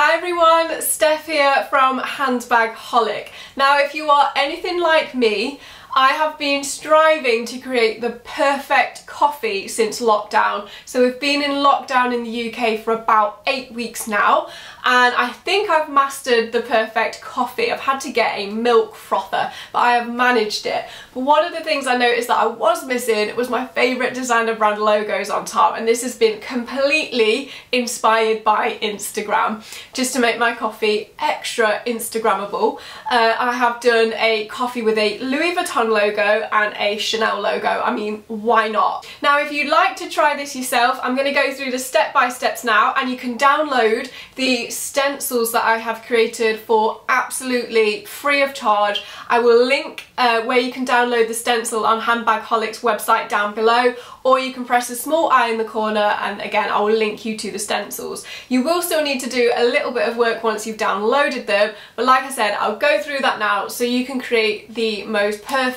Hi everyone, Steph here from Handbagholic. Now if you are anything like me, I have been striving to create the perfect coffee since lockdown. So we've been in lockdown in the UK for about eight weeks now and I think I've mastered the perfect coffee. I've had to get a milk frother, but I have managed it. But one of the things I noticed that I was missing was my favourite designer brand logos on top, and this has been completely inspired by Instagram, just to make my coffee extra Instagrammable. Uh, I have done a coffee with a Louis Vuitton logo and a Chanel logo. I mean, why not? Now, if you'd like to try this yourself, I'm going to go through the step-by-steps now, and you can download the stencils that I have created for absolutely free of charge. I will link uh, where you can download the stencil on Handbagholic's website down below or you can press the small eye in the corner and again I will link you to the stencils. You will still need to do a little bit of work once you've downloaded them but like I said I'll go through that now so you can create the most perfect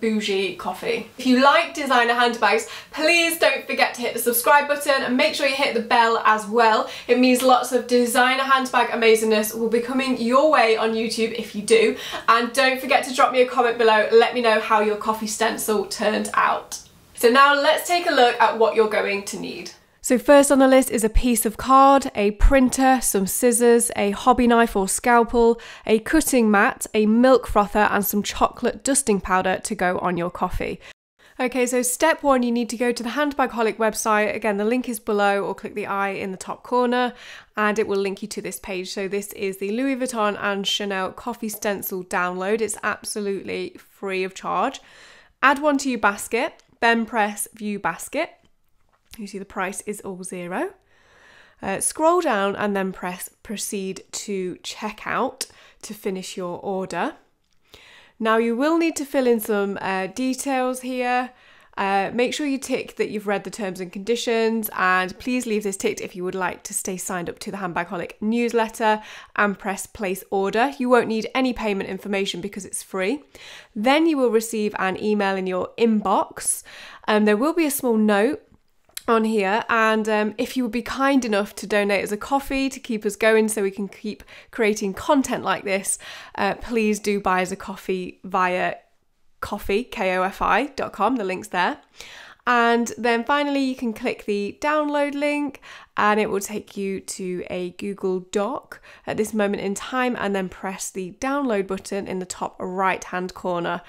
bougie coffee. If you like designer handbags please don't forget to hit the subscribe button and make sure you hit the bell as well. It means lots of designer handbag amazingness will be coming your way on YouTube if you do and don't forget to drop me a comment below let me know how your coffee stencil turned out. So now let's take a look at what you're going to need. So first on the list is a piece of card, a printer, some scissors, a hobby knife or scalpel, a cutting mat, a milk frother and some chocolate dusting powder to go on your coffee. Okay, so step one, you need to go to the Handbagholic website. Again, the link is below or click the eye in the top corner and it will link you to this page. So this is the Louis Vuitton and Chanel coffee stencil download. It's absolutely free of charge. Add one to your basket then press view basket. You see the price is all zero. Uh, scroll down and then press proceed to checkout to finish your order. Now you will need to fill in some uh, details here. Uh, make sure you tick that you've read the terms and conditions and please leave this ticked if you would like to stay signed up to the Handbagholic newsletter and press place order. You won't need any payment information because it's free. Then you will receive an email in your inbox. Um, there will be a small note on here and um, if you would be kind enough to donate as a coffee to keep us going so we can keep creating content like this uh, please do buy as a coffee via Ko-fi, K-O-F-I.com, the link's there. And then finally, you can click the download link and it will take you to a Google Doc at this moment in time and then press the download button in the top right hand corner.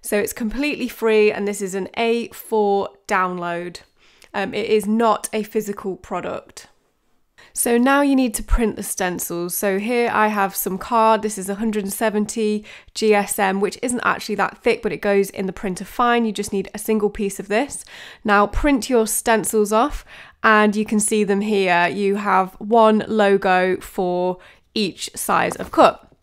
So it's completely free and this is an A4 download. Um, it is not a physical product. So now you need to print the stencils. So here I have some card. This is 170 GSM, which isn't actually that thick, but it goes in the printer fine. You just need a single piece of this. Now print your stencils off and you can see them here. You have one logo for each size of cup.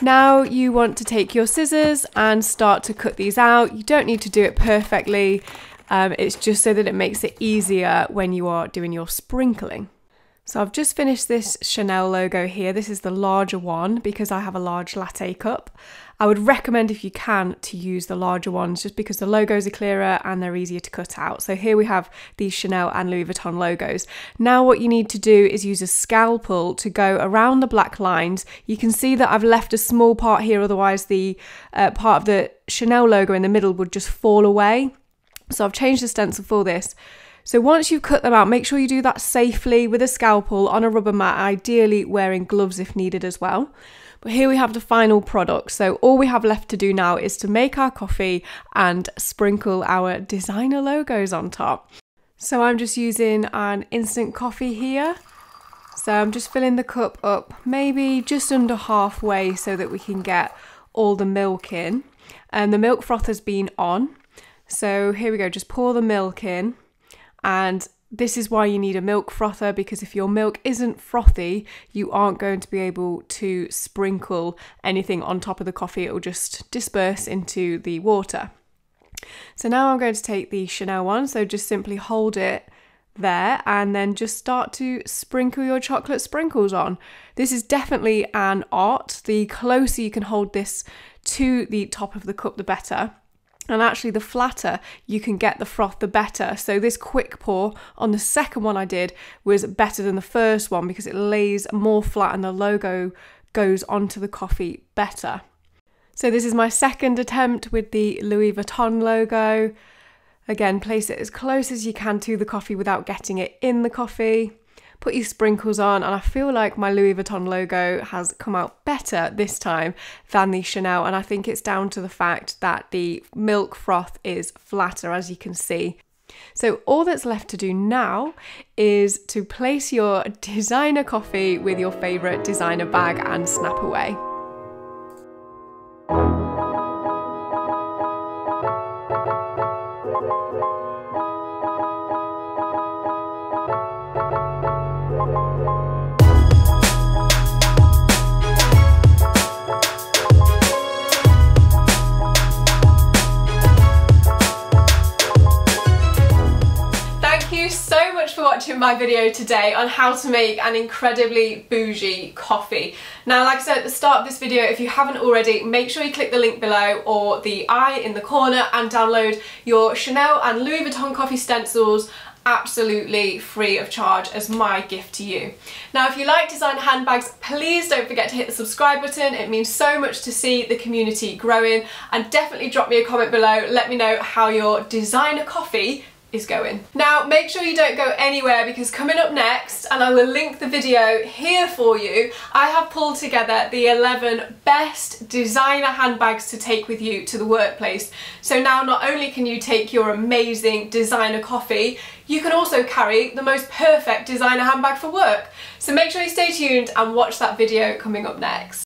Now you want to take your scissors and start to cut these out. You don't need to do it perfectly. Um, it's just so that it makes it easier when you are doing your sprinkling. So I've just finished this Chanel logo here. This is the larger one because I have a large latte cup. I would recommend if you can to use the larger ones just because the logos are clearer and they're easier to cut out. So here we have these Chanel and Louis Vuitton logos. Now what you need to do is use a scalpel to go around the black lines. You can see that I've left a small part here otherwise the uh, part of the Chanel logo in the middle would just fall away. So I've changed the stencil for this. So once you've cut them out, make sure you do that safely with a scalpel on a rubber mat, ideally wearing gloves if needed as well. But here we have the final product. So all we have left to do now is to make our coffee and sprinkle our designer logos on top. So I'm just using an instant coffee here. So I'm just filling the cup up maybe just under halfway so that we can get all the milk in. And the milk froth has been on. So here we go, just pour the milk in and this is why you need a milk frother because if your milk isn't frothy, you aren't going to be able to sprinkle anything on top of the coffee. It will just disperse into the water. So now I'm going to take the Chanel one. So just simply hold it there and then just start to sprinkle your chocolate sprinkles on. This is definitely an art. The closer you can hold this to the top of the cup, the better. And actually the flatter you can get the froth the better. So this quick pour on the second one I did was better than the first one because it lays more flat and the logo goes onto the coffee better. So this is my second attempt with the Louis Vuitton logo. Again place it as close as you can to the coffee without getting it in the coffee put your sprinkles on, and I feel like my Louis Vuitton logo has come out better this time than the Chanel, and I think it's down to the fact that the milk froth is flatter, as you can see. So all that's left to do now is to place your designer coffee with your favourite designer bag and snap away. My video today on how to make an incredibly bougie coffee. Now, like I said at the start of this video, if you haven't already, make sure you click the link below or the I in the corner and download your Chanel and Louis Vuitton coffee stencils absolutely free of charge as my gift to you. Now if you like design handbags please don't forget to hit the subscribe button it means so much to see the community growing and definitely drop me a comment below let me know how your designer coffee is going. Now make sure you don't go anywhere because coming up next, and I will link the video here for you, I have pulled together the 11 best designer handbags to take with you to the workplace. So now not only can you take your amazing designer coffee, you can also carry the most perfect designer handbag for work. So make sure you stay tuned and watch that video coming up next.